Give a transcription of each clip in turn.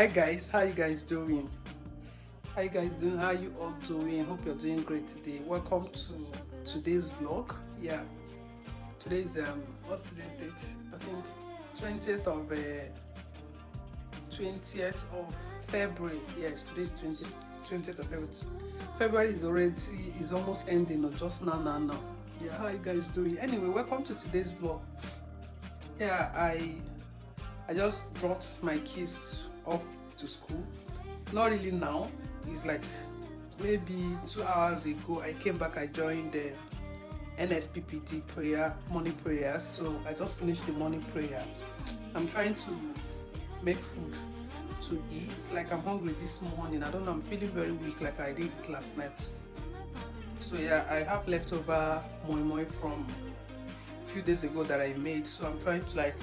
Hi guys, how you guys doing? How you guys doing? How you all doing? Hope you're doing great today. Welcome to today's vlog. Yeah, today's um, what's today's date? I think 20th of uh, 20th of February. Yes, today's 20th 20th of February. February is already is almost ending, or just now, now, now. Yeah, how you guys doing? Anyway, welcome to today's vlog. Yeah, I I just dropped my kids off to school. Not really now. It's like maybe two hours ago. I came back. I joined the NSPPD prayer morning prayer. So I just finished the morning prayer. I'm trying to make food to eat. Like I'm hungry this morning. I don't know. I'm feeling very weak, like I did last night. So yeah, I have leftover moi moi from a few days ago that I made. So I'm trying to like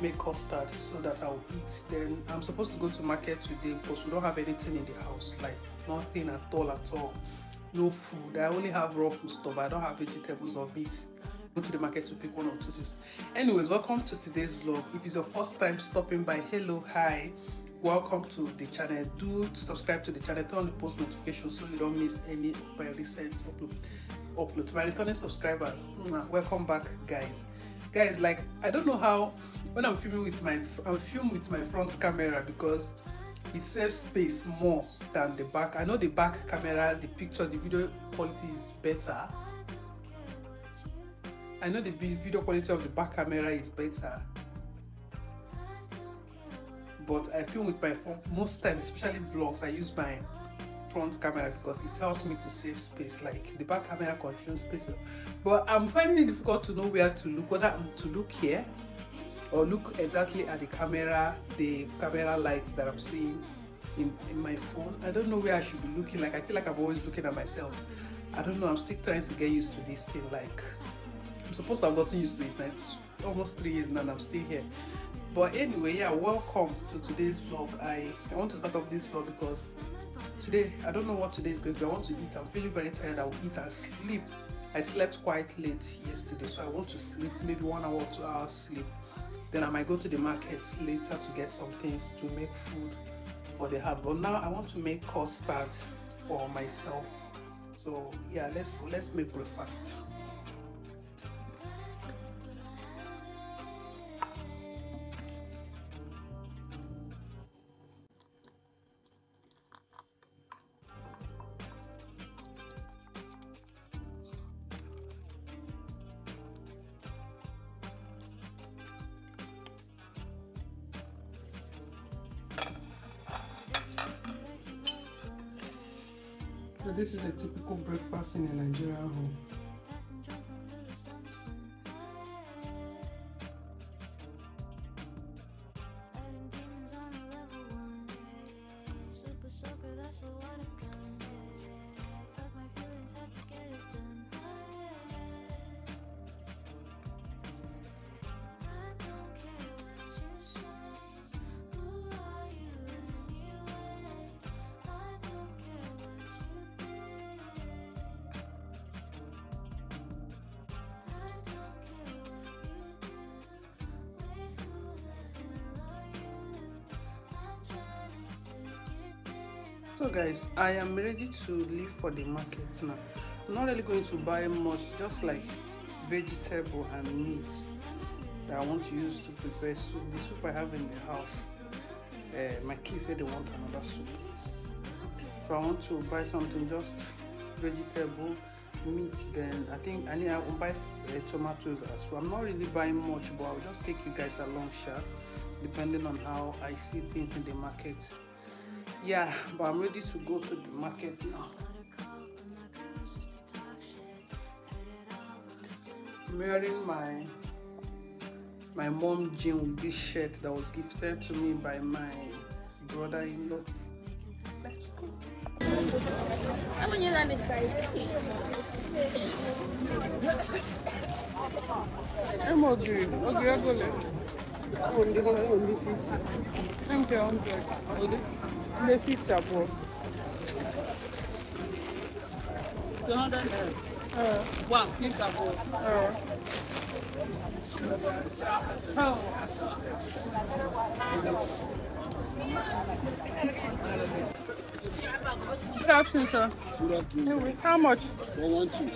make custard so that I'll eat. Then I'm supposed to go to market today because we don't have anything in the house, like nothing at all at all. No food. I only have raw food stuff. I don't have vegetables or meat. Go to the market to pick one or two things. Anyways, welcome to today's vlog. If it's your first time stopping by, hello, hi. Welcome to the channel. Do subscribe to the channel, turn on the post notification so you don't miss any of my recent upload. Upload my returning subscribers. Welcome back, guys. Guys, like I don't know how when I'm filming with my I'm filming with my front camera because it saves space more than the back. I know the back camera, the picture, the video quality is better. I know the video quality of the back camera is better. But I film with my phone most times, especially vlogs, I use my front camera because it helps me to save space. Like the back camera consumes space. But I'm finding it difficult to know where to look, whether to look here or look exactly at the camera, the camera light that I'm seeing in, in my phone. I don't know where I should be looking. Like I feel like I'm always looking at myself. I don't know. I'm still trying to get used to this thing. Like I'm supposed to have gotten used to it. Now it's almost three years now and I'm still here. But anyway, yeah, welcome to today's vlog. I, I want to start off this vlog because today I don't know what today is going to be. I want to eat. I'm feeling very tired. I will eat and sleep. I slept quite late yesterday, so I want to sleep maybe one hour or two hours sleep. Then I might go to the market later to get some things to make food for the house. But now I want to make custard for myself. So yeah, let's go. Let's make breakfast. So this is a typical breakfast in a Nigerian home. So guys, I am ready to leave for the market now. I'm not really going to buy much, just like vegetable and meat that I want to use to prepare soup. The soup I have in the house. Uh, my kids said they want another soup. So I want to buy something just vegetable, meat. Then I think I need will buy uh, tomatoes as well. I'm not really buying much, but I'll just take you guys along, sure, depending on how I see things in the market. Yeah, but I'm ready to go to the market now. I'm wearing my my mom jean with this shirt that was gifted to me by my brother-in-law. Let's go. How many you let me try? Emo ogiri, ogiri egole. Nke 100. Ndị 50 abụọ. 200 naira. Ee, One, fifty abụọ. ee. Good afternoon, sir. Good afternoon. How much? One one two.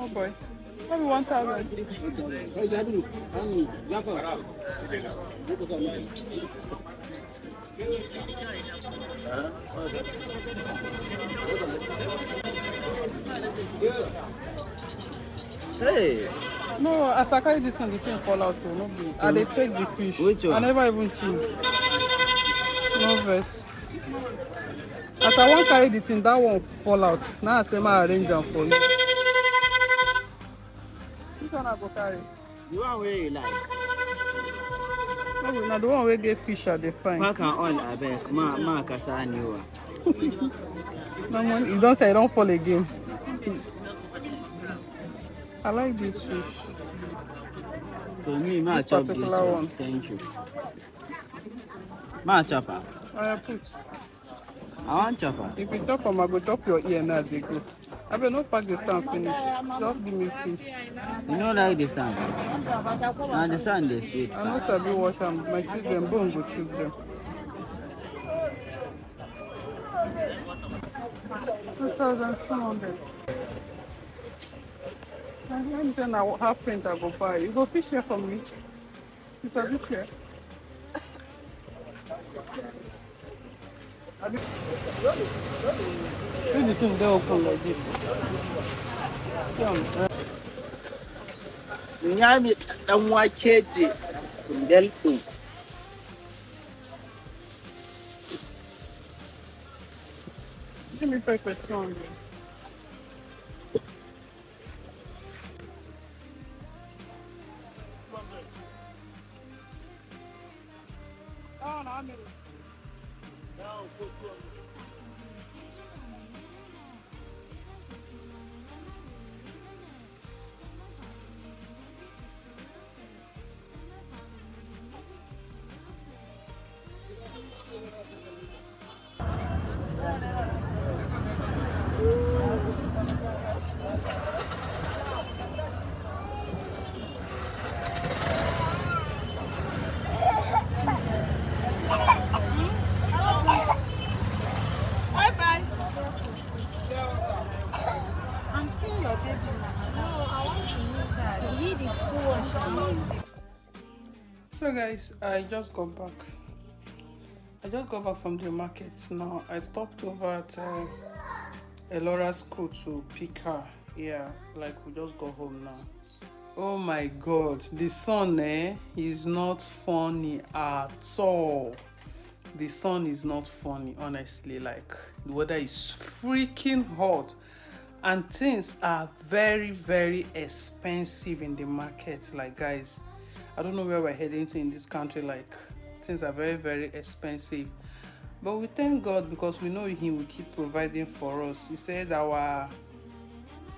Oh boy. Maybe 1,000. Hey, Dabiru, Anu, Yafa. Hey, No, as I carry this one, the thing fall out. No be. I dey check the fish. Which one? I never even choose. No vex. As I wan carry the thing, that one fall out. Now I say ma arrange am for you. This one I go carry. the one where you like. Be na the one wey get fish I dey find. Pack am on abeg, ma ma kasa new one. No money. You don say I don fall again. I like this fish. To me, ma This chop this one. one. Thank you. Ma chop am. I put. I wan chop am. If you chop am, I go chop your ear now dey go. Abeg no pack the stand finish. Just give me fish. You no like the sound? Na the sound dey sweet I no pass. sabi wash am. My children bone go choose them. Two thousand seven hundred. Me say na half print I go buy. You go fit share for me? You sabi share? See the thing dey open like this. Nyami dan wake je kundel din. Give me two hundred. Guys, I just got back. I just got back from the market now. I stopped over at uh, Elora's school to pick her. Yeah, like we just got home now. Oh my god, the sun eh is not funny at all. The sun is not funny, honestly. Like the weather is freaking hot and things are very very expensive in the market like guys i don't know where we're heading to in this country like things are very very expensive. But we thank god because we know he will keep providing for us. He said our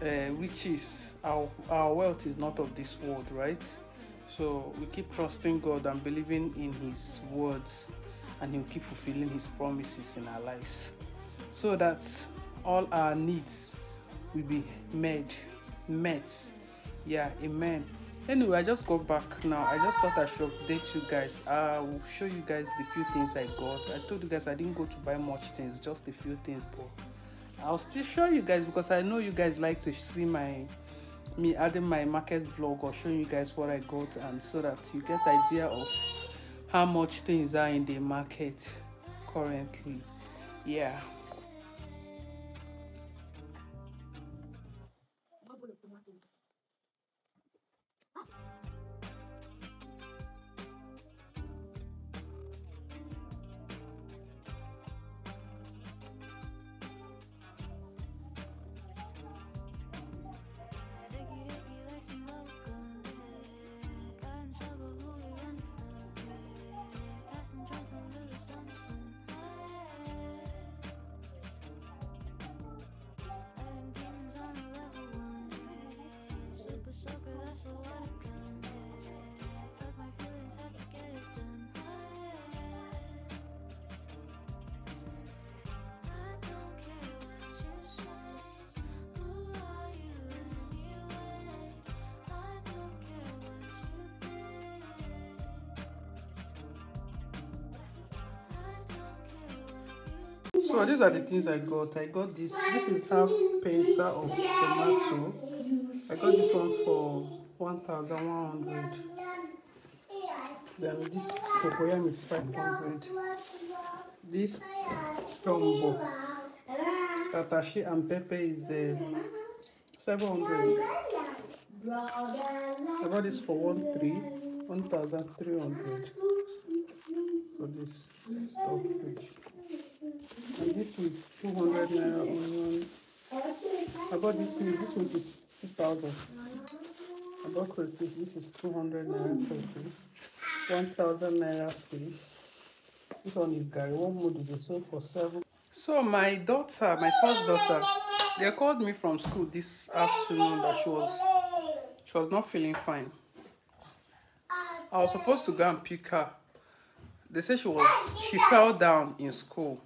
uh, riches our, our wealth is not of this world right? So we keep trusting god and believing in his words and he'll keep fulfilling his promises in our lives. So that all our needs will be made met. Yeah amen anyway i just got back now. I just thought i should update you guys. I will show you guys the few things i got. I told you guys i didn't go to buy much things just a few things but i'll still show you guys because i know you guys like to see my me adding my market vlog or showing you guys what i got and so that you get idea of how much things are in the market currently. Yeah So these are the things I got. I got this. This is half painter of tomato. I got this one for one thousand one hundred. Then this cocoyam is five hundred. This jumbo, tatashe and pepper is uh, seven hundred. I got this for one three, one thousand three hundred. For this stockfish. And this is 200 naira onion. I bought this meat. This meat is 2000. I bought crayfish. This is 200 naira crayfish. 1000 naira fish. This one is Gary. One mood they sold for 7. So my daughter, my first daughter, they called me from school this afternoon that she was she was not feeling fine. I was supposed to go and pick her. They said she was she fell down in school.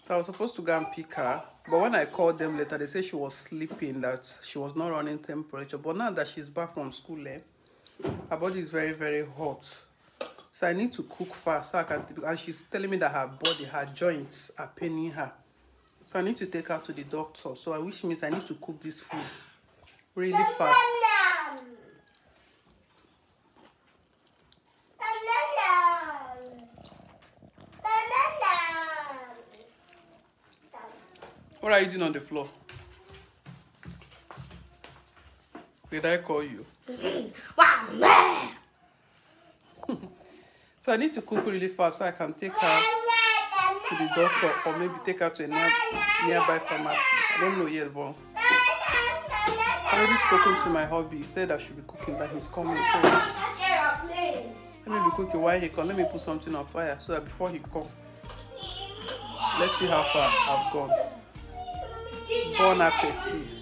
So I was supposed to go and pick her. But when I called them later, they said she was sleeping, that she was not running temperature. But now that she's back from school, eh, her body is very, very hot. So I need to cook fast so I can and she's telling me that her body, her joints are paining her. So I need to take her to the doctor. So I which means I need to cook this food really fast. Are doing on the floor? Did I call you? so I need to cook really fast so I can take her to the doctor or maybe take her to a near, nearby pharmacy. I don't know yet, but I already spoken to my hubby. He said I should be cooking, that he's coming. So let me be cooking while he come. Let me put something on fire so that before he come, let's see how far I've gone. Bon appétit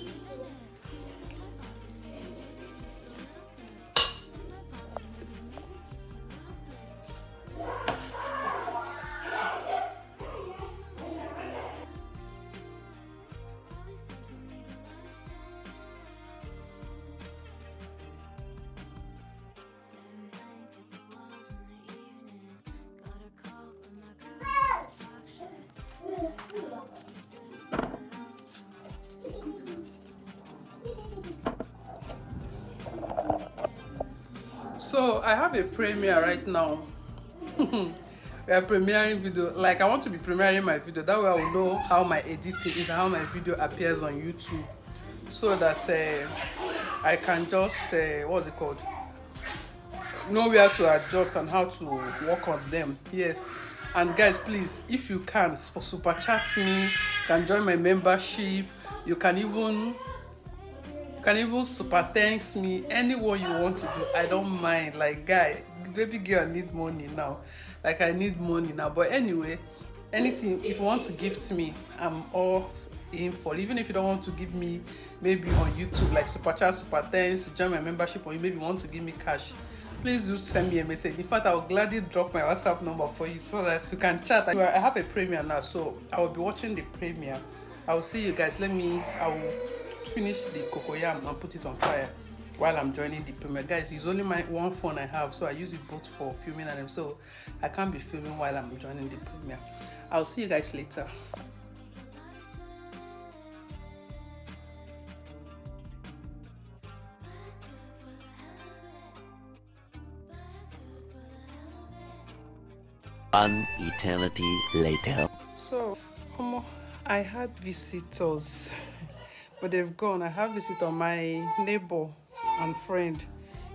So I have a premiere right now. we are premiering video. Like I want to be premiering my video. That way I will know how my editing is, how my video appears on YouTube, so that uh, I can just uh, what's it called? Know where to adjust and how to work on them. Yes. And guys, please, if you can, super chat me, you can join my membership. You can even can even super thanks me? Anyone you want to do i don't mind. Like guy baby girl need money now. Like i need money now. But anyway anything if you want to gift me i'm all in for. Even if you don't want to give me maybe on youtube like super chat super thanks join my membership or you maybe want to give me cash please do send me a message. In fact i will gladly drop my whatsapp number for you so that you can chat. I have a premiere now so i will be watching the premiere i will see you guys. Let me i will finish the cocoyam and put it on fire while I'm joining the premiere. Guys, it's only my one phone I have, so I use it both for filming and so I can't be filming while I'm joining the premiere. I'll see you guys later. One eternity later. So, um, I had visitors, but they've gone. I have visitor. My neighbor and friend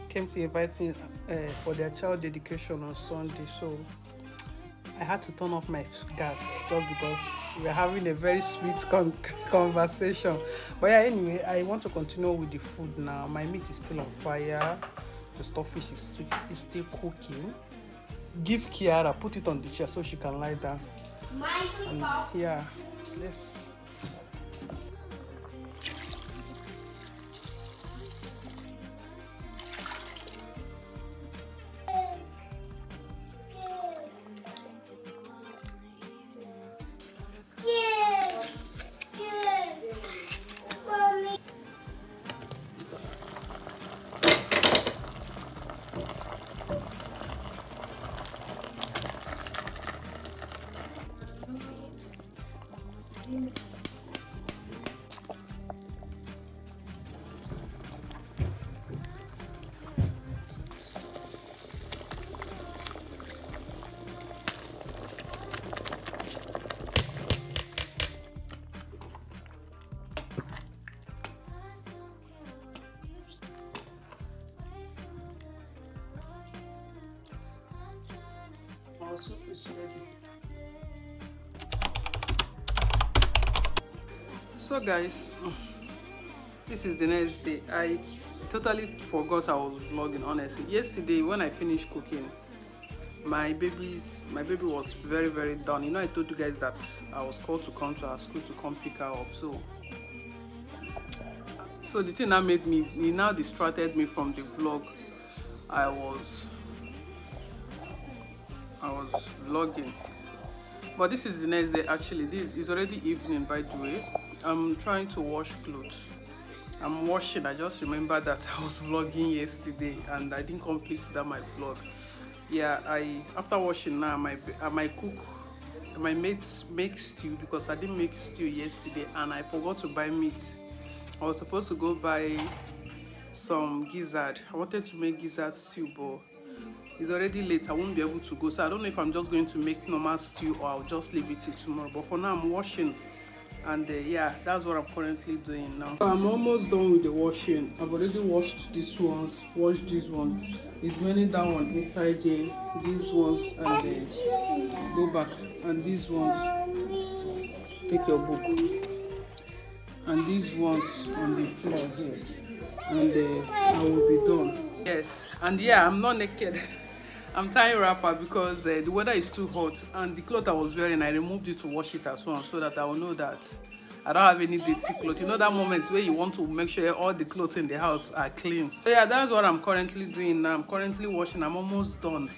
came to invite me uh, for their child dedication on Sunday. So I had to turn off my gas just because we are having a very sweet con- conversation. But yeah, anyway, I want to continue with the food now. My meat is still on fire. The stockfish is still, is still cooking. Give Kiara, put it on the chair so she can lie down. And yeah, let's. So guys, this is the next day. I totally forgot I was vlogging honestly. Yesterday when I finished cooking, my baby's my baby was very very done. You know I told you guys that I was called to come to our school to come pick her up. So so the thing that made me it now distracted me from the vlog. I was I was vlogging. But this is the next day actually. This is already evening by the way. I'm trying to wash clothes. I'm washing. I just remember that I was vlogging yesterday and I didn't complete that my vlog. Yeah, I after washing now, I might cook. My mate make stew because I didn't make stew yesterday and I forgot to buy meat. I was supposed to go buy some gizzard. I wanted to make gizzard stew, but it's already late. I won't be able to go. So I don't know if I'm just going to make normal stew or I'll just leave it till tomorrow. But for now, I'm washing and uh, yeah that's what i'm currently doing now. I'm almost done with the washing. I've already washed these ones washed these ones. It's many that one inside there these ones and uh, go back. And these ones take your book. And these ones on the floor here. And uh, i will be done. Yes. And yeah i'm not naked I'm tying wrapper because uh, the weather is too hot and the cloth I was wearing I removed it to wash it as well so that I will know that I don't have any dirty clothes. You know that moment where you want to make sure all the clothes in the house are clean. So yeah, that's what I'm currently doing. I'm currently washing. I'm almost done.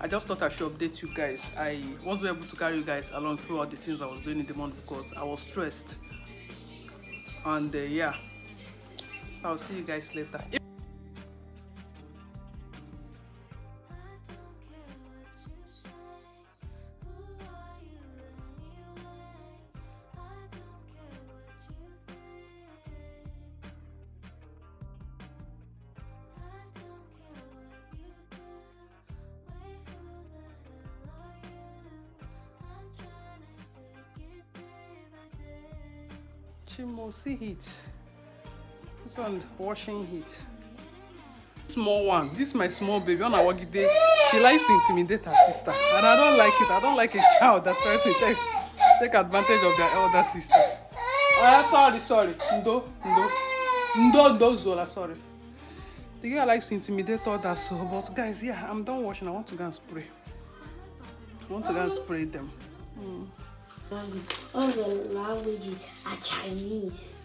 I just thought I should update you guys. I wasn't able to carry you guys along through all the things I was doing in the month because I was stressed. And uh, yeah, so I'll see you guys later. Chimo, see heat. This one washing heat. Small one. This is my small baby. On day, she likes to intimidate her sister, and I don't like it. I don't like a child that tries to take take advantage of their elder sister. Oh, sorry, sorry. Ndo, ndo, ndo, ndo, Zola, sorry. The girl likes to intimidate others, so, but guys, yeah, I'm done washing. I want to go and spray. I want to go and spray them. All the languages are Chinese.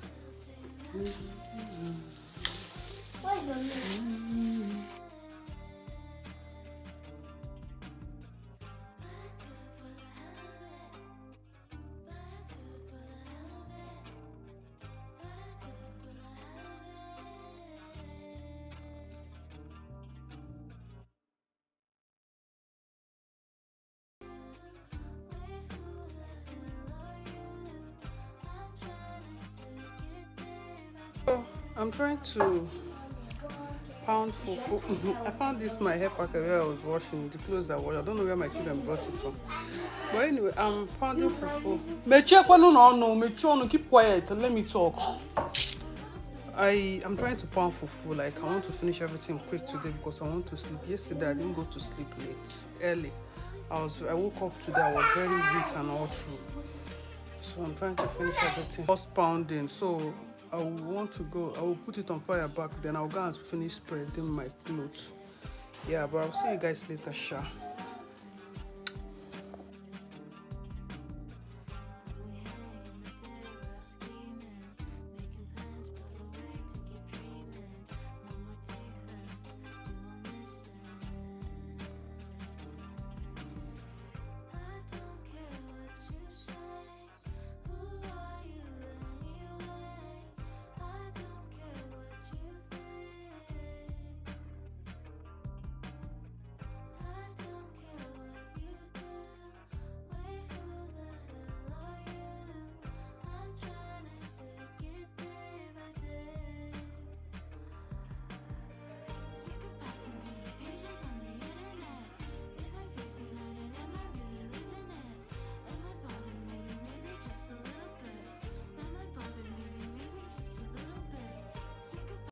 I'm trying to pound fufu. I found this my hair packet where I was washing the clothes I wash. I don't know where my children brought it from. But anyway, I'm pounding fufu. Mechie kwanu na ọnụ, mechie ọnụ, keep quiet and let me talk. I am trying to pound fufu. Like I want to finish everything quick today because I want to sleep. Yesterday I didn't go to sleep late, early. I was I woke up today. I was very weak and all through. So I'm trying to finish everything. First pounding. So I will want to go. I will put it on fire back. Then I'll go and finish spreading my clothes. Yeah, but I'll see you guys later, Sha.